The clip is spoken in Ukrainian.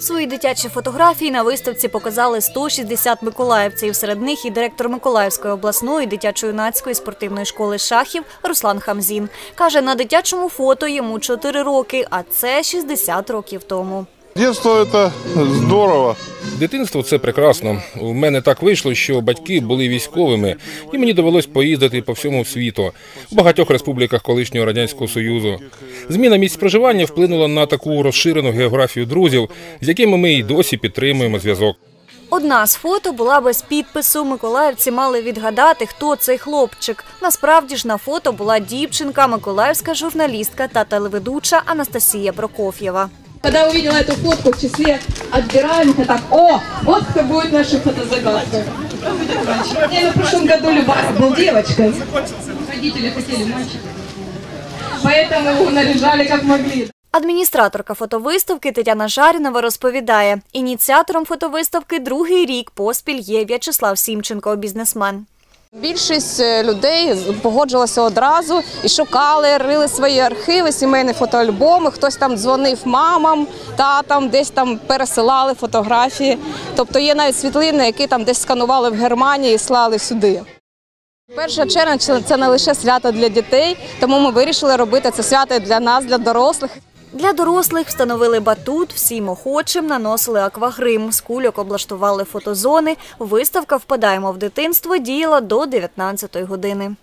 Свої дитячі фотографії на виставці показали 160 миколаївців. Серед них і директор Миколаївської обласної дитячо-юнацької спортивної школи шахів Руслан Хамзін. Каже, на дитячому фото йому 4 роки, а це 60 років тому. Детство это здорово. Дитинство це прекрасно. У мене так вийшло, що батьки були військовими, і мені довелось поїздити по всьому світу в багатьох республіках колишнього радянського союзу. Зміна місць проживання вплинула на таку розширену географію друзів, з якими ми й досі підтримуємо зв'язок. Одна з фото була без підпису. Миколаївці мали відгадати, хто цей хлопчик. Насправді ж на фото була дівчинка, миколаївська журналістка та телеведуча Анастасія Прокоф'єва. Когда увидела эту фотку в числе отбираемых, я так, о, вот кто будет нашей фотозагадкой. Я в прошлом году Любарь был девочкой. Родители хотели мальчика. Поэтому его наряжали как могли. Адміністраторка фотовиставки Тетяна Жарінова розповідає, ініціатором фотовиставки другий рік поспіль є В'ячеслав Сімченко, бізнесмен. Більшість е, людей погоджилася одразу і шукали, рили свої архіви, сімейні фотоальбоми. Хтось там дзвонив мамам, татам, десь там пересилали фотографії. Тобто є навіть світлини, які там десь сканували в Германії і слали сюди. Перша червня це не лише свято для дітей, тому ми вирішили робити це свято для нас, для дорослих. Для дорослих встановили батут, всім охочим наносили аквагрим, з кульок облаштували фотозони. Виставка «Впадаємо в дитинство» діяла до 19-ї години.